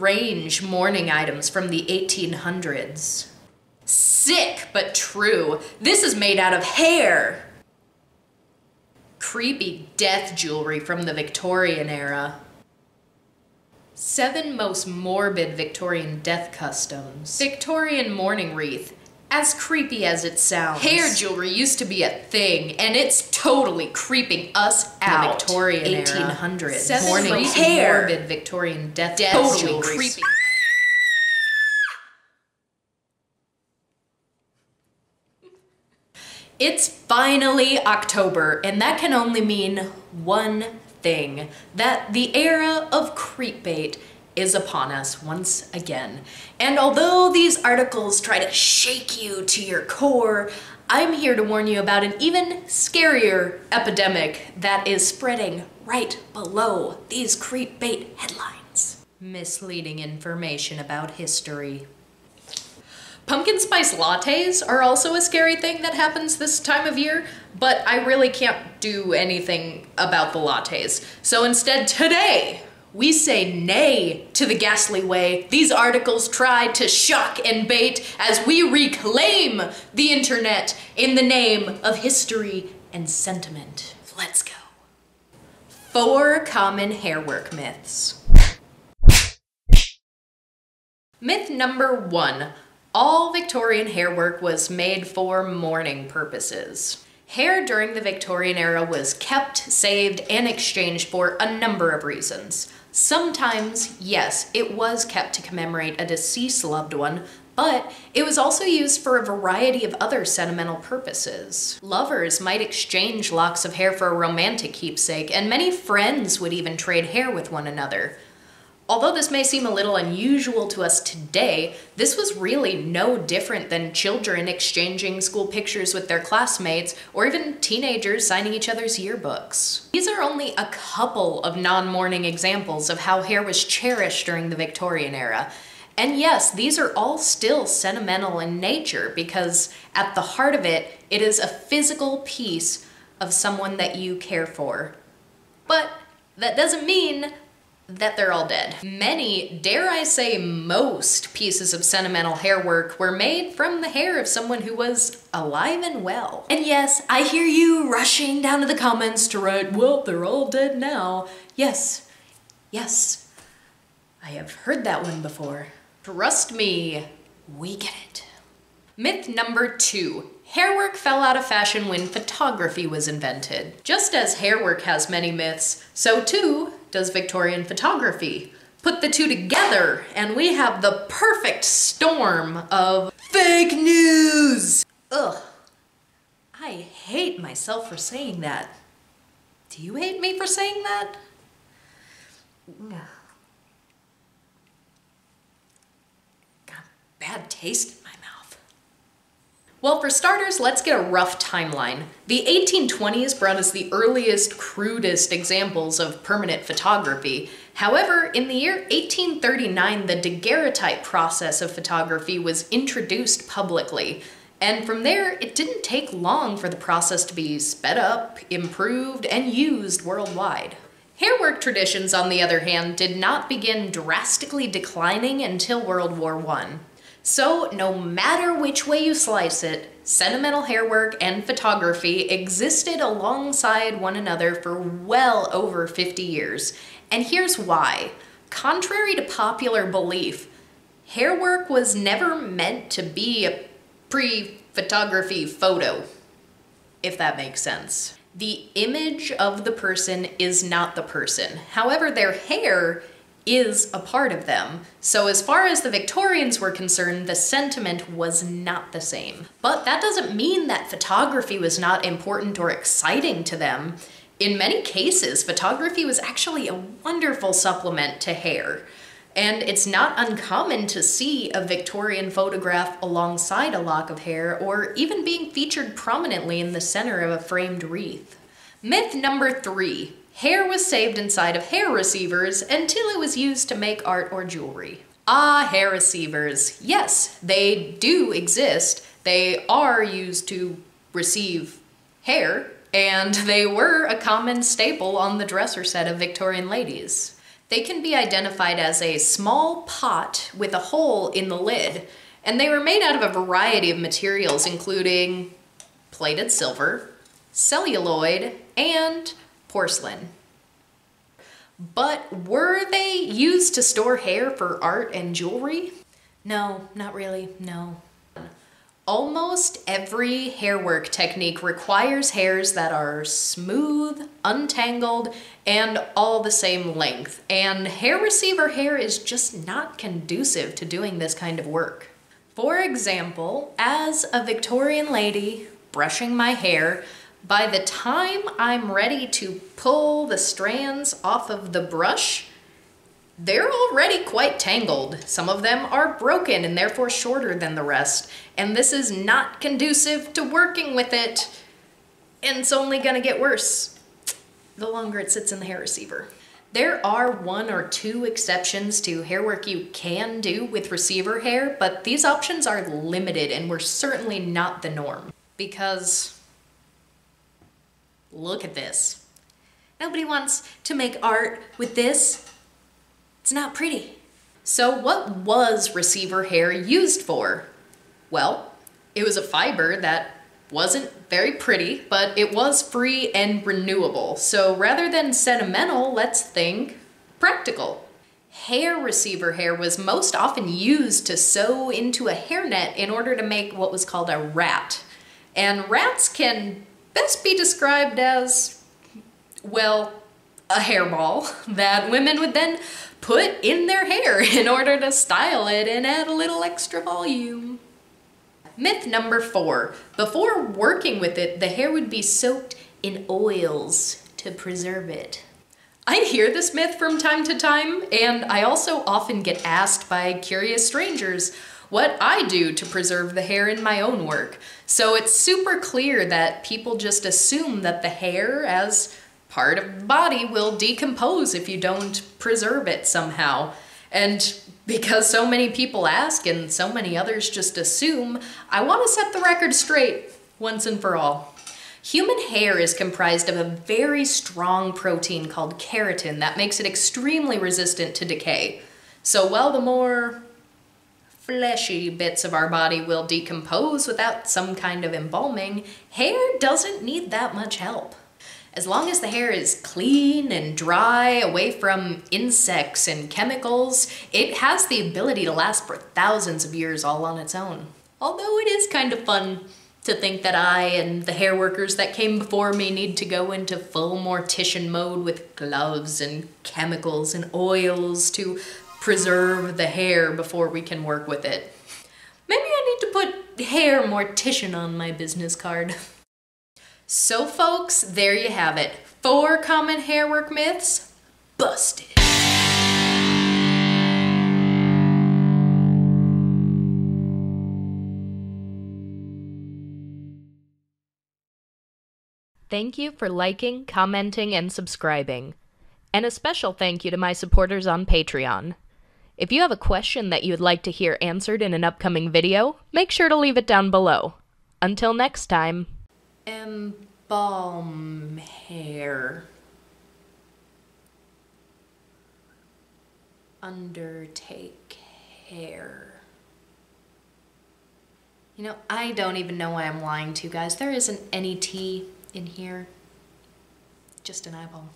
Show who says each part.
Speaker 1: strange mourning items from the 1800s. Sick, but true. This is made out of hair. Creepy death jewelry from the Victorian era. Seven most morbid Victorian death customs. Victorian mourning wreath. As creepy as it sounds. Hair jewelry used to be a thing, and it's totally creeping us out. The Victorian 1800s. Era. Seven mourning hair. morbid Victorian death, death totally jewelry. creepy. It's finally October, and that can only mean one thing that the era of creepbait is upon us once again. And although these articles try to shake you to your core, I'm here to warn you about an even scarier epidemic that is spreading right below these creepbait headlines. Misleading information about history. Pumpkin spice lattes are also a scary thing that happens this time of year, but I really can't do anything about the lattes. So instead today, we say nay to the ghastly way these articles try to shock and bait as we reclaim the internet in the name of history and sentiment. Let's go. Four common hairwork myths. Myth number one, all Victorian hairwork was made for mourning purposes. Hair during the Victorian era was kept, saved, and exchanged for a number of reasons. Sometimes, yes, it was kept to commemorate a deceased loved one, but it was also used for a variety of other sentimental purposes. Lovers might exchange locks of hair for a romantic keepsake, and many friends would even trade hair with one another. Although this may seem a little unusual to us today, this was really no different than children exchanging school pictures with their classmates, or even teenagers signing each other's yearbooks. These are only a couple of non-mourning examples of how hair was cherished during the Victorian era. And yes, these are all still sentimental in nature because at the heart of it, it is a physical piece of someone that you care for. But that doesn't mean that they're all dead. Many, dare I say most, pieces of sentimental hair work were made from the hair of someone who was alive and well. And yes, I hear you rushing down to the comments to write, well, they're all dead now. Yes, yes, I have heard that one before. Trust me, we get it. Myth number two, Hairwork fell out of fashion when photography was invented. Just as hairwork has many myths, so too does Victorian photography. Put the two together and we have the perfect storm of fake news! Ugh. I hate myself for saying that. Do you hate me for saying that? Got bad taste well, for starters, let's get a rough timeline. The 1820s brought us the earliest, crudest examples of permanent photography. However, in the year 1839, the daguerreotype process of photography was introduced publicly. And from there, it didn't take long for the process to be sped up, improved, and used worldwide. Hairwork traditions, on the other hand, did not begin drastically declining until World War I. So, no matter which way you slice it, sentimental hairwork and photography existed alongside one another for well over 50 years. And here's why. Contrary to popular belief, hairwork was never meant to be a pre-photography photo, if that makes sense. The image of the person is not the person. However, their hair is a part of them. So as far as the Victorians were concerned, the sentiment was not the same. But that doesn't mean that photography was not important or exciting to them. In many cases, photography was actually a wonderful supplement to hair. And it's not uncommon to see a Victorian photograph alongside a lock of hair or even being featured prominently in the center of a framed wreath. Myth number three, Hair was saved inside of hair receivers until it was used to make art or jewelry. Ah, hair receivers. Yes, they do exist. They are used to receive hair, and they were a common staple on the dresser set of Victorian ladies. They can be identified as a small pot with a hole in the lid, and they were made out of a variety of materials, including plated silver, celluloid, and porcelain. But were they used to store hair for art and jewelry? No, not really, no. Almost every hairwork technique requires hairs that are smooth, untangled, and all the same length, and hair receiver hair is just not conducive to doing this kind of work. For example, as a Victorian lady brushing my hair, by the time I'm ready to pull the strands off of the brush, they're already quite tangled. Some of them are broken and therefore shorter than the rest, and this is not conducive to working with it, and it's only gonna get worse the longer it sits in the hair receiver. There are one or two exceptions to hair work you can do with receiver hair, but these options are limited and were certainly not the norm. Because, look at this. Nobody wants to make art with this. It's not pretty. So what was receiver hair used for? Well, it was a fiber that wasn't very pretty, but it was free and renewable. So rather than sentimental, let's think practical. Hair receiver hair was most often used to sew into a hairnet in order to make what was called a rat. And rats can best be described as, well, a hairball that women would then put in their hair in order to style it and add a little extra volume. Myth number four, before working with it, the hair would be soaked in oils to preserve it. I hear this myth from time to time, and I also often get asked by curious strangers what I do to preserve the hair in my own work. So it's super clear that people just assume that the hair, as part of the body, will decompose if you don't preserve it somehow. And because so many people ask and so many others just assume, I want to set the record straight once and for all. Human hair is comprised of a very strong protein called keratin that makes it extremely resistant to decay. So while the more fleshy bits of our body will decompose without some kind of embalming, hair doesn't need that much help. As long as the hair is clean and dry, away from insects and chemicals, it has the ability to last for thousands of years all on its own. Although it is kind of fun to think that I and the hair workers that came before me need to go into full mortician mode with gloves and chemicals and oils to preserve the hair before we can work with it. Maybe I need to put hair mortician on my business card. So folks, there you have it. Four common hair work myths busted. Thank you for liking, commenting, and subscribing. And a special thank you to my supporters on Patreon. If you have a question that you'd like to hear answered in an upcoming video, make sure to leave it down below. Until next time. Embalm hair. Undertake hair. You know, I don't even know why I'm lying to you guys. There isn't any T in here. Just an eyeball.